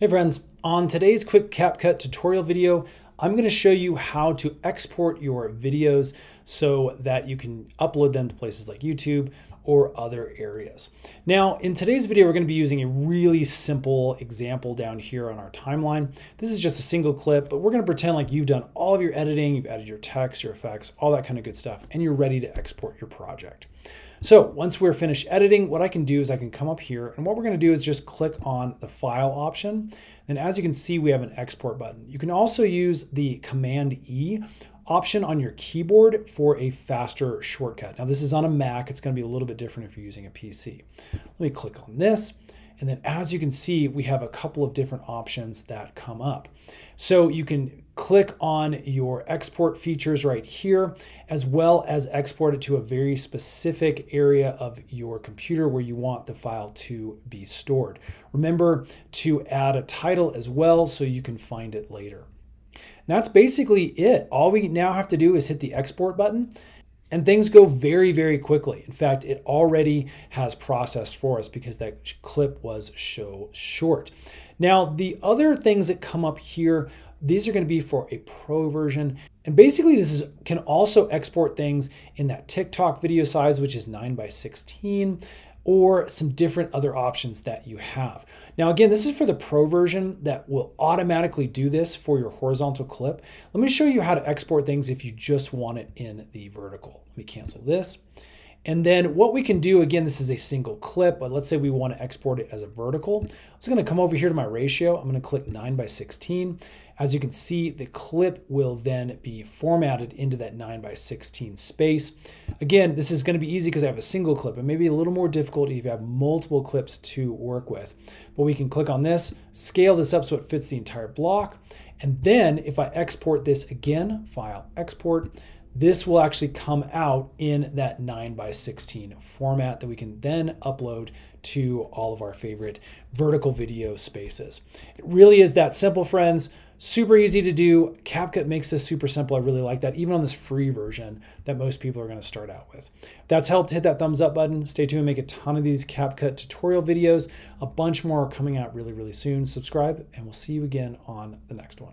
Hey friends, on today's quick CapCut tutorial video, I'm to show you how to export your videos so that you can upload them to places like YouTube or other areas. Now, in today's video, we're going to be using a really simple example down here on our timeline. This is just a single clip, but we're going to pretend like you've done all of your editing, you've added your text, your effects, all that kind of good stuff, and you're ready to export your project. So once we're finished editing, what I can do is I can come up here and what we're gonna do is just click on the file option. And as you can see, we have an export button. You can also use the Command E option on your keyboard for a faster shortcut. Now this is on a Mac, it's gonna be a little bit different if you're using a PC. Let me click on this. And then as you can see, we have a couple of different options that come up. So you can click on your export features right here, as well as export it to a very specific area of your computer where you want the file to be stored. Remember to add a title as well so you can find it later. That's basically it. All we now have to do is hit the export button and things go very, very quickly. In fact, it already has processed for us because that clip was so short. Now, the other things that come up here, these are going to be for a pro version. And basically this is, can also export things in that TikTok video size, which is 9 by 16 or some different other options that you have. Now, again, this is for the pro version that will automatically do this for your horizontal clip. Let me show you how to export things if you just want it in the vertical. Let me cancel this. And then what we can do, again, this is a single clip, but let's say we want to export it as a vertical. I'm just going to come over here to my ratio. I'm going to click 9 by 16. As you can see, the clip will then be formatted into that 9 by 16 space. Again, this is going to be easy because I have a single clip. It may be a little more difficult if you have multiple clips to work with. But we can click on this, scale this up so it fits the entire block. And then if I export this again, file export, this will actually come out in that 9 by 16 format that we can then upload to all of our favorite vertical video spaces. It really is that simple, friends. Super easy to do. CapCut makes this super simple. I really like that, even on this free version that most people are going to start out with. If that's helped, hit that thumbs up button. Stay tuned, make a ton of these CapCut tutorial videos. A bunch more are coming out really, really soon. Subscribe, and we'll see you again on the next one.